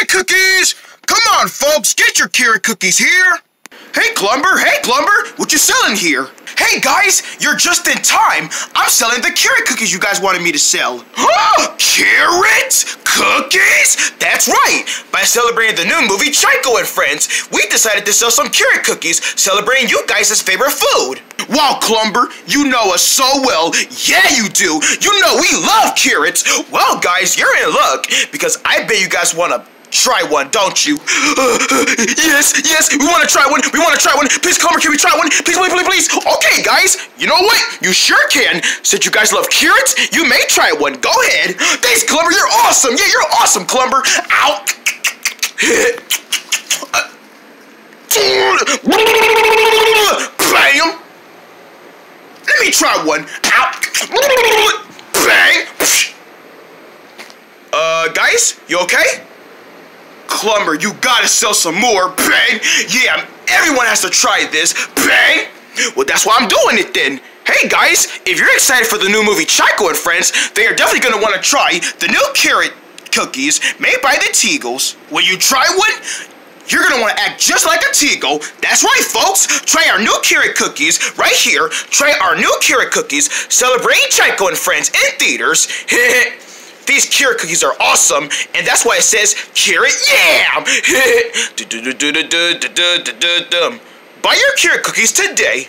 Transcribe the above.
carrot cookies! Come on, folks, get your carrot cookies here. Hey, Clumber, hey, Clumber, what you selling here? Hey, guys, you're just in time. I'm selling the carrot cookies you guys wanted me to sell. carrot cookies? That's right. By celebrating the new movie Chico and Friends, we decided to sell some carrot cookies, celebrating you guys' favorite food. Wow, Clumber, you know us so well. Yeah, you do. You know we love carrots. Well, guys, you're in luck because I bet you guys want to try one, don't you? yes, yes, we want to try one. We want to try one. Please, Clumber, can we try one? Please, please, please, please. Okay, guys, you know what? You sure can. Since you guys love carrots, you may try one. Go ahead. Thanks, Clumber. You're awesome. Yeah, you're awesome, Clumber. Ow. Bam. Let me try one. Ow. Bang. Uh, guys, you okay? Clumber, you gotta sell some more. Bang! Yeah, everyone has to try this. Bang! Well, that's why I'm doing it then. Hey guys, if you're excited for the new movie Chico and Friends, then you're definitely gonna wanna try the new carrot cookies made by the Tegles. When you try one, you're gonna wanna act just like a Tegle. That's right, folks. Try our new carrot cookies right here. Try our new carrot cookies celebrating Chico and Friends in theaters. These carrot cookies are awesome, and that's why it says carrot yam. Buy your carrot cookies today.